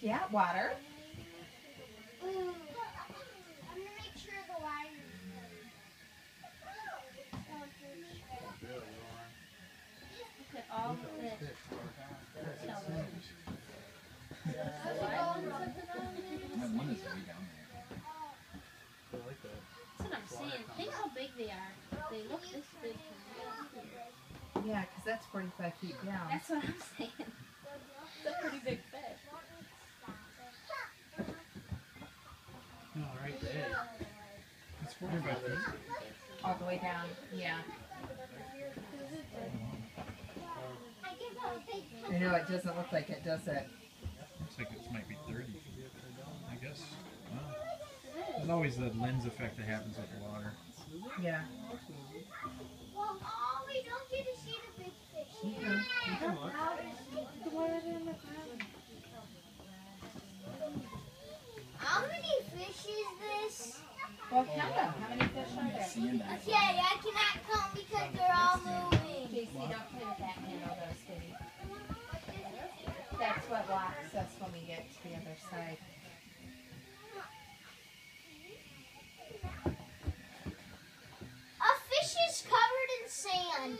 Yeah, water. That's what I'm saying. Think how big they are. They look this big. Yeah, because that's 45 feet down. That's what I'm saying. It's a pretty big fish. No, right there. It's 45 feet. All the way down. Yeah. I can go take I know it doesn't look like it, does it? Looks like it might be 30 feet. I guess. Wow. There's always the lens effect that happens with water. Yeah. Well, oh, we don't get to see the big fish. You can- you can look. How many fish is this? Well, count them. How many fish are there? Okay, I cannot count because they're all moving. Casey, don't play with that handle though, Stevie. That's what locks us when we get to the other side. A fish is covered in sand.